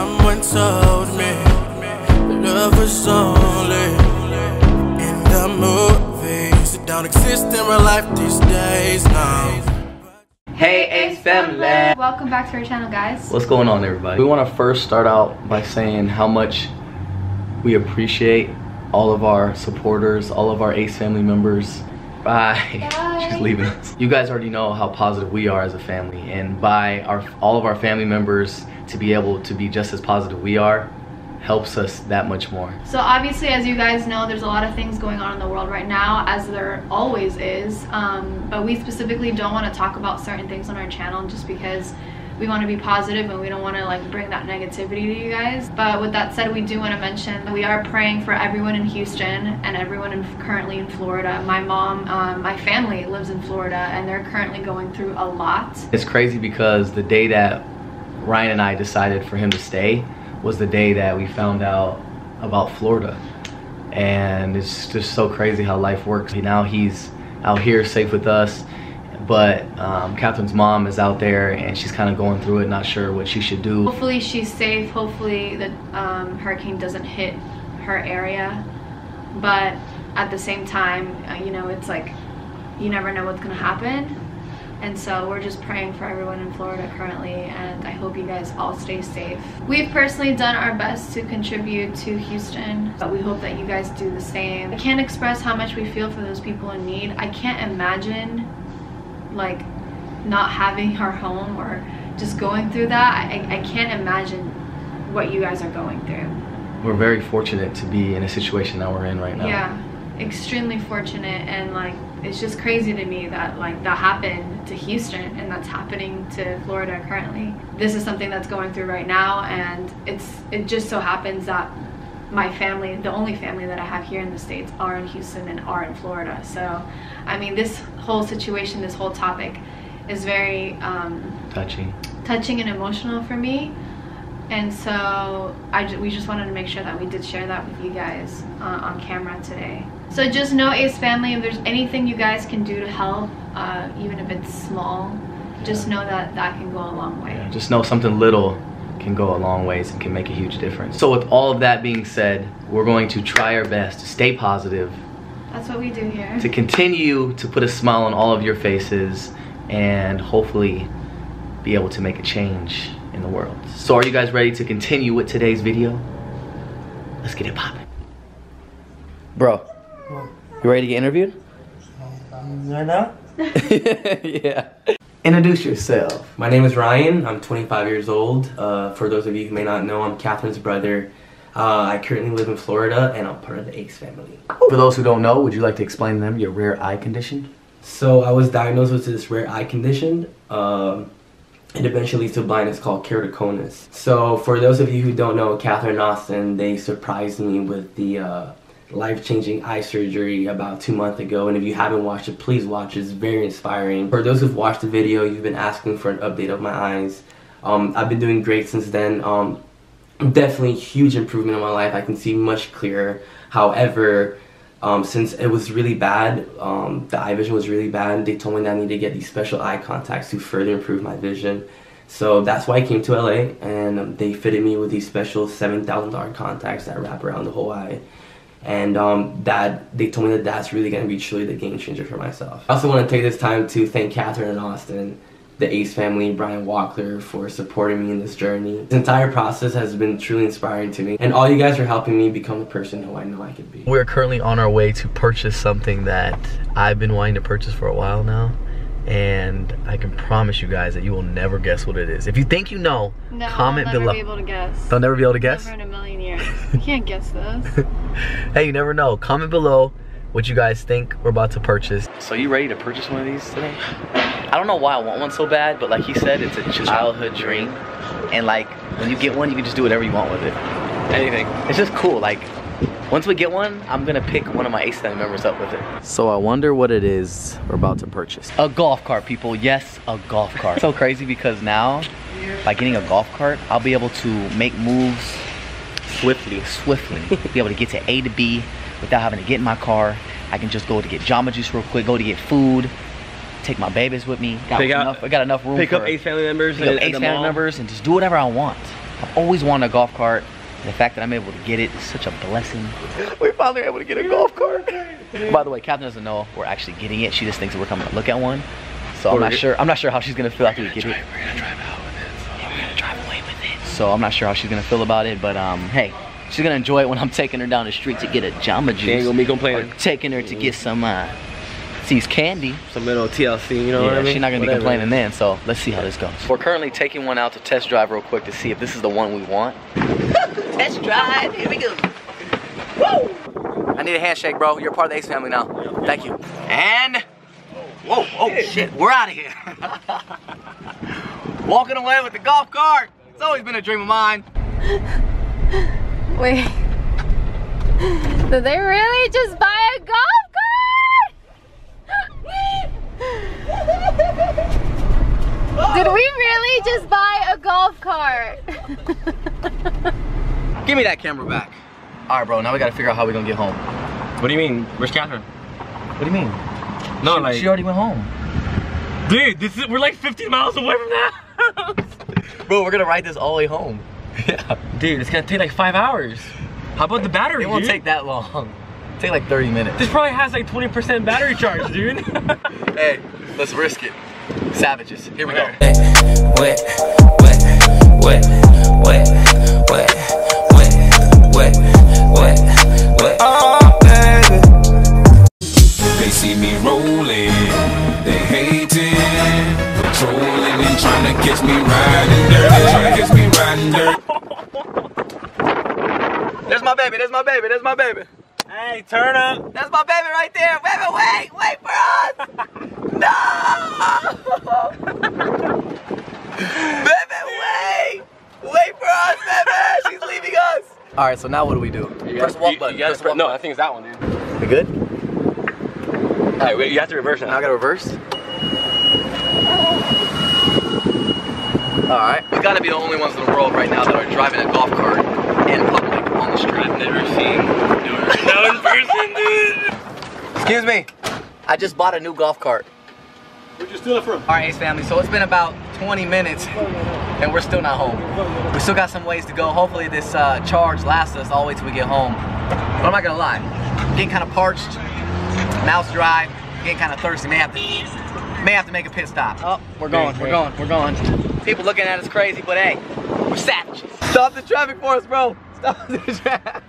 Someone told me love was only in the movies. It don't exist in real life these days now. Hey Ace family! Welcome back to our channel guys. What's going on everybody? We want to first start out by saying how much we appreciate all of our supporters, all of our Ace family members. Bye. Bye. She's leaving us. You guys already know how positive we are as a family and by our all of our family members to be able to be just as positive we are helps us that much more. So obviously, as you guys know, there's a lot of things going on in the world right now, as there always is. Um, but we specifically don't want to talk about certain things on our channel just because we want to be positive and we don't want to like bring that negativity to you guys. But with that said, we do want to mention that we are praying for everyone in Houston and everyone in, currently in Florida. My mom, um, my family lives in Florida and they're currently going through a lot. It's crazy because the day that Ryan and I decided for him to stay, was the day that we found out about Florida. And it's just so crazy how life works. Now he's out here safe with us, but um, Catherine's mom is out there and she's kind of going through it, not sure what she should do. Hopefully she's safe. Hopefully the um, hurricane doesn't hit her area. But at the same time, uh, you know, it's like you never know what's gonna happen and so we're just praying for everyone in Florida currently and I hope you guys all stay safe. We've personally done our best to contribute to Houston but we hope that you guys do the same. I can't express how much we feel for those people in need. I can't imagine like not having our home or just going through that. I, I can't imagine what you guys are going through. We're very fortunate to be in a situation that we're in right now. Yeah, extremely fortunate and like it's just crazy to me that like that happened to Houston and that's happening to Florida currently. This is something that's going through right now and it's it just so happens that my family, the only family that I have here in the States are in Houston and are in Florida. So, I mean, this whole situation, this whole topic is very um, touching, touching and emotional for me. And so I, we just wanted to make sure that we did share that with you guys uh, on camera today. So just know Ace family, if there's anything you guys can do to help, uh, even if it's small, just know that that can go a long way. Yeah, just know something little can go a long ways and can make a huge difference. So with all of that being said, we're going to try our best to stay positive. That's what we do here. To continue to put a smile on all of your faces and hopefully be able to make a change in the world. So are you guys ready to continue with today's video? Let's get it popping. Bro, you ready to get interviewed? Right now? yeah. Introduce yourself. My name is Ryan. I'm 25 years old. Uh, for those of you who may not know, I'm Catherine's brother. Uh, I currently live in Florida and I'm part of the Ace family. For those who don't know, would you like to explain to them your rare eye condition? So I was diagnosed with this rare eye condition. Um, it eventually leads to blindness called keratoconus. So for those of you who don't know Catherine Austin, they surprised me with the uh, life-changing eye surgery about two months ago. And if you haven't watched it please watch it's very inspiring. For those who've watched the video you've been asking for an update of my eyes. Um, I've been doing great since then. Um, definitely huge improvement in my life. I can see much clearer. However um, since it was really bad um, the eye vision was really bad they told me that I need to get these special eye contacts to further improve my vision. So that's why I came to LA and they fitted me with these special $7,000 contacts that wrap around the whole eye and um, that they told me that that's really going to be truly the game changer for myself. I also want to take this time to thank Catherine and Austin, the Ace family, Brian Wachler for supporting me in this journey. This entire process has been truly inspiring to me, and all you guys are helping me become the person who I know I could be. We're currently on our way to purchase something that I've been wanting to purchase for a while now and I can promise you guys that you will never guess what it is. If you think you know, no, comment I'll never below. Be able to guess. They'll never be able to guess. Never in a million years. you can't guess this. hey, you never know. Comment below what you guys think we're about to purchase. So you ready to purchase one of these today? I don't know why I want one so bad, but like he said, it's a childhood dream. And like when you get one, you can just do whatever you want with it. Anything. It's just cool. Like once we get one, I'm gonna pick one of my Ace family members up with it. So I wonder what it is we're about to purchase. A golf cart, people. Yes, a golf cart. so crazy because now, by getting a golf cart, I'll be able to make moves swiftly, swiftly. be able to get to A to B without having to get in my car. I can just go to get Jamba Juice real quick, go to get food, take my babies with me. Got pick enough, out, I got enough room pick for up Ace family members, pick and, up Ace family members, and just do whatever I want. I've always wanted a golf cart. The fact that I'm able to get it is such a blessing. We finally were able to get a golf cart. By the way, Catherine doesn't know we're actually getting it. She just thinks that we're coming to look at one. So I'm not sure. I'm not sure how she's gonna feel after we get it. We're gonna drive out with it. So. Yeah, we're gonna drive away with it. So I'm not sure how she's gonna feel about it, but um, hey, she's gonna enjoy it when I'm taking her down the street to get a Jamba Juice. She ain't gonna be complaining. Or taking her to get some uh, See's candy. Some little TLC, you know yeah, what I mean? she's not gonna Whatever. be complaining then. So let's see how this goes. We're currently taking one out to test drive real quick to see if this is the one we want. test drive. Here we go. Woo! I need a handshake, bro. You're part of the Ace family now. Thank you. And whoa, oh shit, we're out of here. Walking away with the golf cart. It's always been a dream of mine. Wait. Did they really just buy a golf cart? Did we really just buy a golf cart? Give me that camera back. All right, bro. Now we gotta figure out how we're gonna get home. What do you mean? Where's Catherine? What do you mean? No, she, like, she already went home. dude, this is we're like 15 miles away from that. Bro, we're gonna ride this all the way home. Yeah. dude, it's gonna take like five hours. How about the battery? It won't dude? take that long. Take like 30 minutes. This probably has like 20% battery charge, dude. Hey, let's risk it. Savages. Here we go. wet, wet, wet, wet, wet, wet, wet, wet, wet. Oh, baby. They see me rolling, they hating, patrolling and trying to catch me riding dirty, trying to catch me riding dirty. There's my baby. There's my baby. There's my baby. hey, turn up. That's my baby right there. Baby, wait. Wait for us. no. baby, wait. Wait for us, baby. She's leaving us. All right, so now what do we do? Press walk button. Press walk no, button. I think it's that one, dude. We good? All right, wait, you have to reverse Now I gotta reverse. All right. We gotta be the only ones in the world right now that are driving a golf cart in public on the street. I've never seen that in person, dude. Excuse me. I just bought a new golf cart. Where'd you steal it from? All right, Ace family. So it's been about 20 minutes, and we're still not home. We still got some ways to go. Hopefully, this uh, charge lasts us all the way till we get home. But I'm not gonna lie, getting kind of parched, mouth's dry, getting kind of thirsty. May have to, may have to make a pit stop. Oh, we're going, we're going, we're going. People looking at us crazy, but hey, we're savages. Stop the traffic for us, bro. Stop the traffic.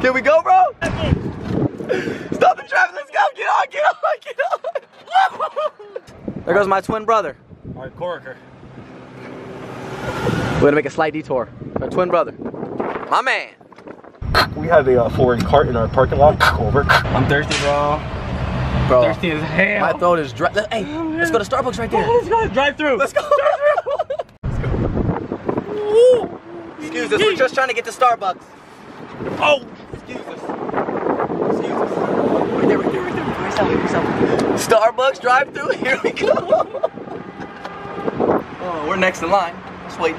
Can we go, bro? Stop the traffic. Let's go. Get on, get on, get on. there goes my twin brother. Our coworker. We're gonna make a slight detour. Our twin brother. My man. We have a uh, foreign cart in our parking lot. Over. I'm thirsty, bro. Bro, Thirsty as hell. my throat is dry. Hey, let's go to Starbucks right there. Let's go drive through. Let's go. Excuse us, we're just trying to get to Starbucks. Oh, Excuse us. Excuse us. Right there, right there, right there. Where's that? Where's that? Starbucks drive through. Here we go. Oh, we're next in line. Just wait.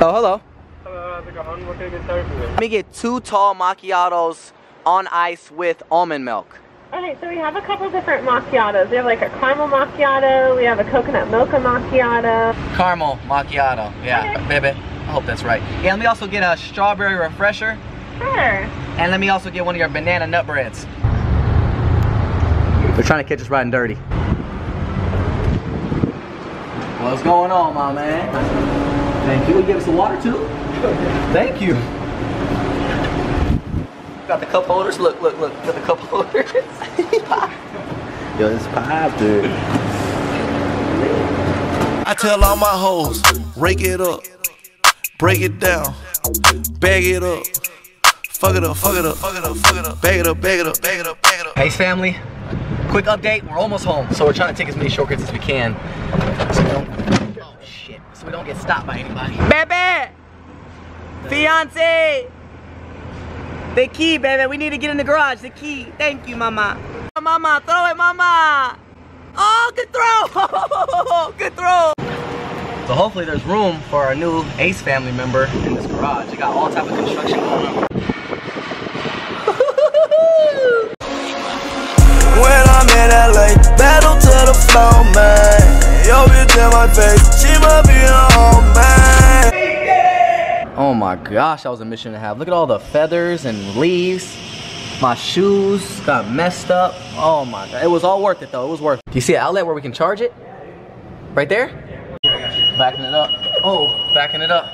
Oh, hello. Let me get two tall macchiatos on ice with almond milk. Okay, so we have a couple different macchiatos. We have like a caramel macchiato, we have a coconut mocha macchiato. Caramel macchiato. Yeah, baby. I hope that's right. Yeah, let me also get a strawberry refresher. Sure. And let me also get one of your banana nut breads. They're trying to catch us riding dirty. What's going on, my man? Thank you. Will you give us some water too? Thank you. Got the cup holders. Look, look, look. Got the cup holders. Yo, this pipe, dude. I tell all my hoes, rake it up, break it down, bag it up, fuck it up, fuck it up, fuck it up, fuck it up, bag it up, bag it up, bag it up, bag it up. Ace family, quick update. We're almost home, so we're trying to take as many shortcuts as we can. So we don't. Oh shit! So we don't get stopped by anybody. Baby, fiance, the key, baby. We need to get in the garage. The key. Thank you, mama. Mama, throw it, mama. Oh, good throw! good throw! So hopefully there's room for our new Ace family member in this garage. They got all type of construction going on. When I'm in LA, battle to the floor, man. Yo, bitch in my face, she must be a old man. Oh my gosh, that was a mission a half. Look at all the feathers and leaves. My shoes got messed up. Oh my god. It was all worth it though. It was worth it. Do you see an outlet where we can charge it? Right there? Backing it up. Oh, backing it up.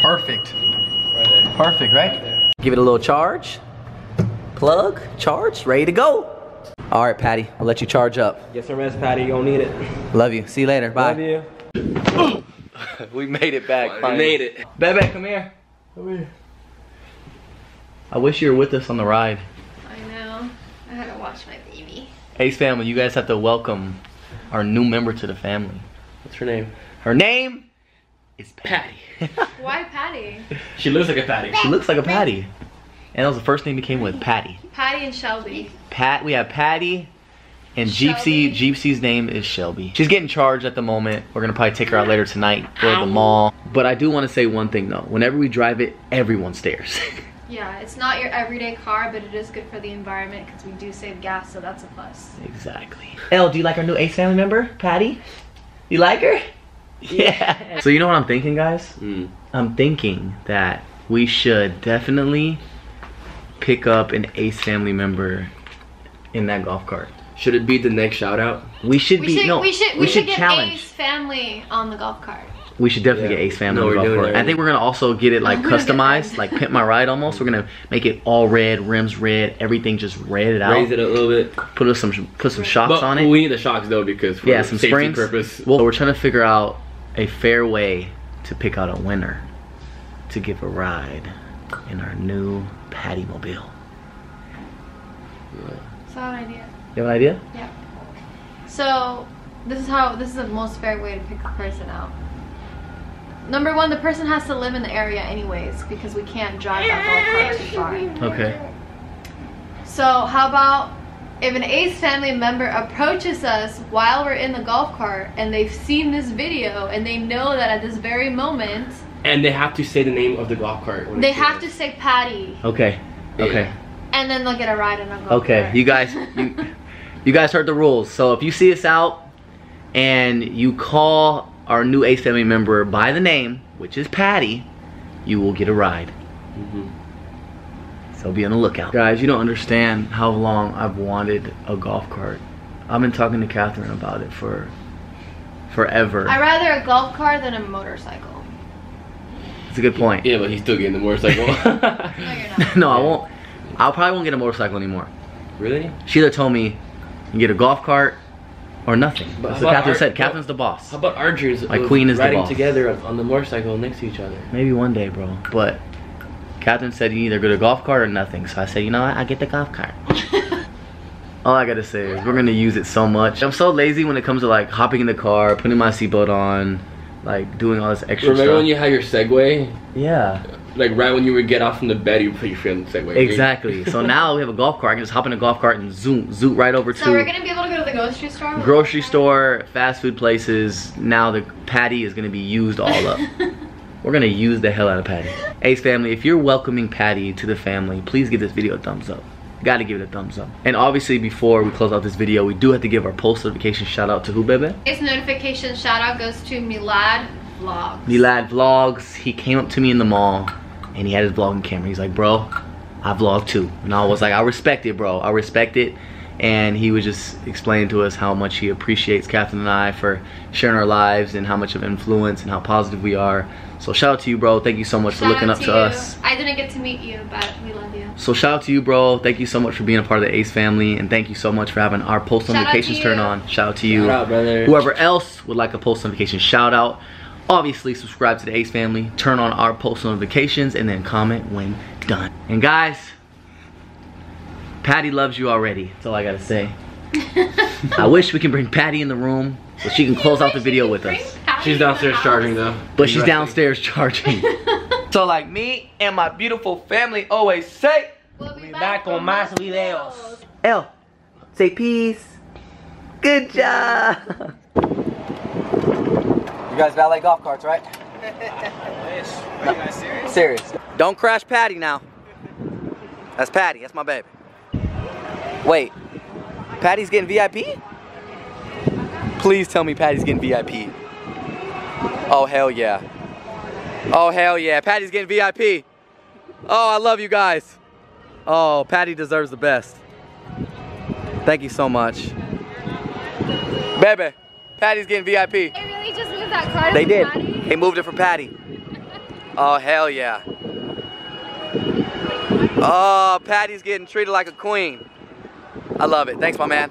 Perfect. Perfect, right? Give it a little charge. Plug, charge, ready to go. All right, Patty, I'll let you charge up. Yes, sir, Miss Patty. You gonna need it. Love you. See you later. Bye. Love you. we made it back. We made it. Bebe, come here. Come here. I wish you were with us on the ride. I know. I had to watch my baby. Ace family, you guys have to welcome our new member to the family. What's her name? Her name is Patty. Why Patty? She looks like a Patty. she looks like a Patty. And that was the first name we came with, Patty. Patty and Shelby. Pat, we have Patty, and Jeepsy. Shelby. Jeepsy's name is Shelby. She's getting charged at the moment. We're gonna probably take her out later tonight for the mall. But I do want to say one thing though. Whenever we drive it, everyone stares. Yeah, it's not your everyday car, but it is good for the environment because we do save gas, so that's a plus. exactly. Elle, do you like our new Ace family member, Patty? You like her? Yeah. So you know what I'm thinking, guys? Mm. I'm thinking that we should definitely pick up an Ace family member in that golf cart. Should it be the next shout out? We should We be should, no. we should, we, should, get challenge. Ace family on the golf cart. We should definitely Yeah. get Ace family No, on the golf cart. it I think we're gonna also get it like I'm gonna get customized, like pimp my ride almost. We're gonna make it all red, rims red, everything just red it out. Raise it a little bit. Put some put some shocks But on it. we need the shocks though because for yeah, some safety springs. purpose. Well, we're trying to figure out a fair way to pick out a winner to give a ride in our new Patty Mobile. It's not an idea. You have an idea? Yeah. So this is how this is the most fair way to pick a person out. Number one, the person has to live in the area anyways because we can't drive that golf cart too far. Okay. So how about if an Ace family member approaches us while we're in the golf cart and they've seen this video and they know that at this very moment And they have to say the name of the golf cart. they have it. to say Patty Okay. Okay. and then they'll get a ride in a golf Okay. cart. Okay, you guys you, you guys heard the rules. So if you see us out and you call our new Ace family member by the name, which is Patty, you will get a ride. Mhm. So be on the lookout. Guys, you don't understand how long I've wanted a golf cart. I've been talking to Catherine about it for forever. I'd rather a golf cart than a motorcycle. It's a good point. Yeah, but he's still getting the motorcycle. No, you're not. no, I won't. I probably won't get a motorcycle anymore. really? Sheila told me you get a golf cart or nothing. But That's what about Catherine said. Catherine's the boss. How about our dreams? Uh, my queen is the riding boss. together on- on the motorcycle next to each other. Maybe one day, bro. But Catherine said you either get a golf cart or nothing. So I said, you know what? I get the golf cart. All I gotta say is we're gonna use it so much. I'm so lazy when it comes to like hopping in the car, putting my seatbelt on, like doing all this extra Remember stuff. when you had your Segway? yeah, Like right when you would get off from the bed, you put your feet on the Segway. exactly. so now we have a golf cart. I can just hop in a golf cart and zoom, zoom right over to. So we're gonna be able to go to the grocery store. grocery store, fast food places. Now the patty is gonna be used all up. We're gonna use the hell out of Patty. Ace family, if you're welcoming Patty to the family, please give this video a thumbs up. Gotta give it a thumbs up. And obviously, before we close out this video, we do have to give our post notification shout out to who, baby? His notification shout out goes to Milad Vlogs. Milad Vlogs. He came up to me in the mall and he had his vlogging camera. He's like, bro, I vlog too. And I was like, I respect it, bro. I respect it. And he was just explaining to us how much he appreciates Catherine and I for sharing our lives and how much of influence and how positive we are. So shout out to you, bro. Thank you so much for looking up to you. us. I didn't get to meet you, but we love you. So shout out to you, bro. Thank you so much for being a part of the Ace family, and thank you so much for having our post Shout notifications turned on. Shout out to you. Shout out, brother. Whoever else would like a post notification shout out, obviously subscribe to the Ace family, turn on our post notifications, and then comment when done. And guys, Patty loves you already. That's all I gotta say. I wish we can bring Patty in the room so she can close out the video with us. She's downstairs charging though. But she's downstairs charging. so like me and my beautiful family always say, We'll be back on más videos. Elle, say peace. Good job. You guys valet golf carts, right? serious? Serious. Don't crash Patty now. That's Patty. That's my baby. Wait, Patty's getting VIP? Please tell me Patty's getting VIP. Oh, hell yeah. Oh, hell yeah. Patty's getting VIP. Oh, I love you guys. Oh, Patty deserves the best. Thank you so much. Baby, Patty's getting VIP. They really just moved that car to They did. Patty? They moved it for Patty. Oh, hell yeah. Oh, Patty's getting treated like a queen. I love it. Thanks, my man.